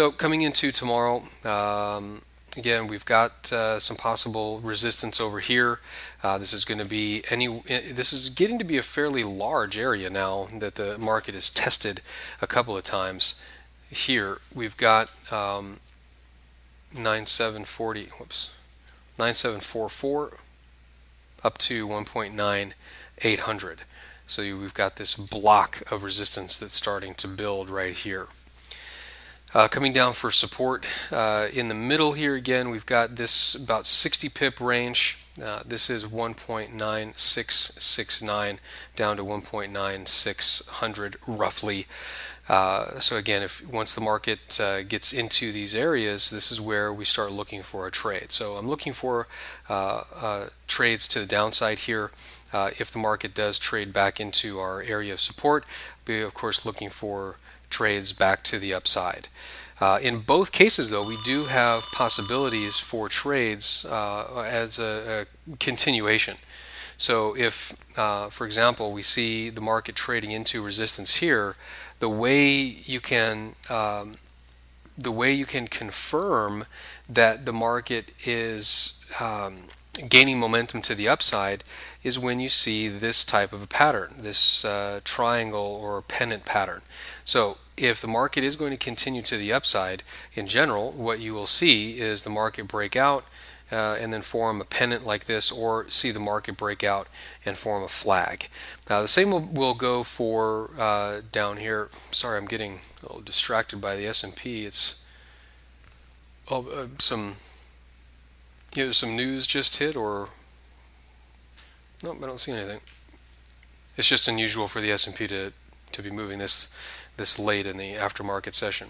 So coming into tomorrow, um, again, we've got uh, some possible resistance over here. Uh, this is going to be any. This is getting to be a fairly large area now that the market has tested a couple of times. Here we've got um, 9740. Whoops, 9744 up to 1.9800. So we've got this block of resistance that's starting to build right here. Uh, coming down for support uh, in the middle here again we've got this about 60 pip range. Uh, this is 1.9669 down to 1.9600 roughly. Uh, so again if once the market uh, gets into these areas this is where we start looking for a trade. So I'm looking for uh, trades to the downside here if the market does trade back into our area of support. Be of course looking for trades back to the upside. Uh, in both cases, though, we do have possibilities for trades uh, as a, a, continuation. So if, uh, for example, we see the market trading into resistance here, the way you can um, the way you can confirm that the market is um, gaining momentum to the upside is when you see this type of a pattern, this uh, triangle or pennant pattern. So if the market is going to continue to the upside, in general, what you will see is the market break out uh, and then form a pennant like this or see the market break out and form a flag. Now the same will, will go for uh, down here. Sorry, I'm getting a little distracted by the S&P. It's oh, uh, some you know, some news just hit or nope, I don't see anything. It's just unusual for the S&P to to be moving this this late in the aftermarket session.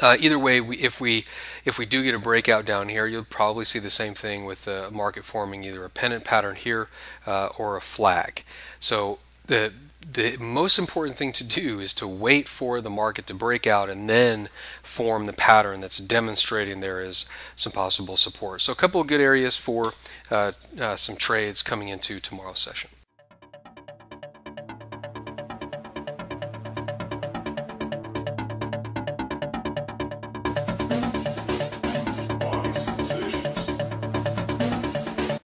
Uh, either way, we, if we if we do get a breakout down here, you'll probably see the same thing with the market forming either a pennant pattern here uh, or a flag. So the the most important thing to do is to wait for the market to break out and then form the pattern that's demonstrating there is some possible support. So a couple of good areas for uh, uh some trades coming into tomorrow's session.